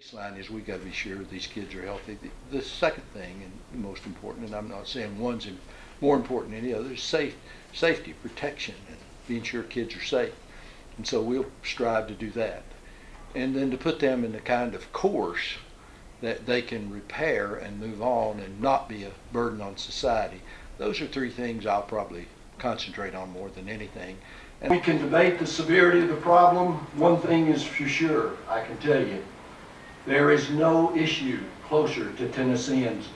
baseline is we gotta be sure these kids are healthy. The, the second thing, and most important, and I'm not saying one's more important than the other, is safe, safety, protection, and being sure kids are safe. And so we'll strive to do that. And then to put them in the kind of course that they can repair and move on and not be a burden on society. Those are three things I'll probably concentrate on more than anything. And we can debate the severity of the problem. One thing is for sure, I can tell you, there is no issue closer to Tennesseans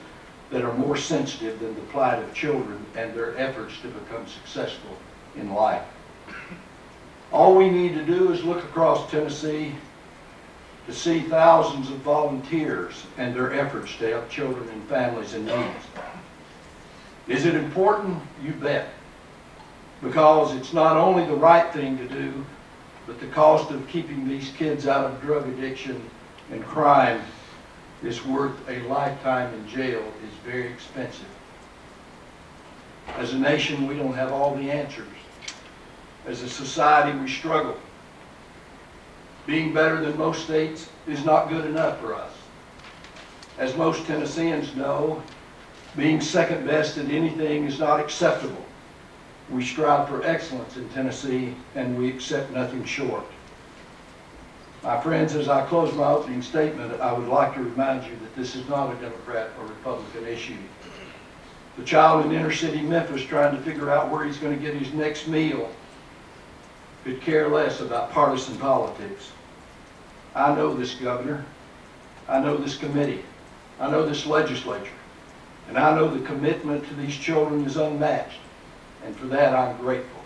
that are more sensitive than the plight of children and their efforts to become successful in life. All we need to do is look across Tennessee to see thousands of volunteers and their efforts to help children and families in need. Is it important? You bet because it's not only the right thing to do, but the cost of keeping these kids out of drug addiction and crime is worth a lifetime in jail is very expensive. As a nation, we don't have all the answers. As a society, we struggle. Being better than most states is not good enough for us. As most Tennesseans know, being second best at anything is not acceptable. We strive for excellence in Tennessee, and we accept nothing short. My friends, as I close my opening statement, I would like to remind you that this is not a Democrat or Republican issue. The child in inner city Memphis trying to figure out where he's going to get his next meal could care less about partisan politics. I know this governor. I know this committee. I know this legislature. And I know the commitment to these children is unmatched. And for that, I'm grateful.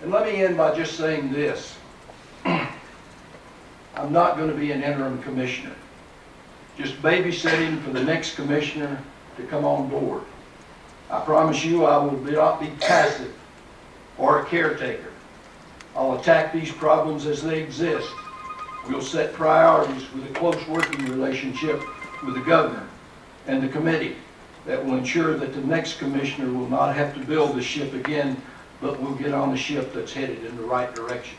And let me end by just saying this. I'm not going to be an interim commissioner, just babysitting for the next commissioner to come on board. I promise you I will not be passive or a caretaker. I'll attack these problems as they exist. We'll set priorities with a close working relationship with the governor and the committee that will ensure that the next commissioner will not have to build the ship again, but will get on the ship that's headed in the right direction.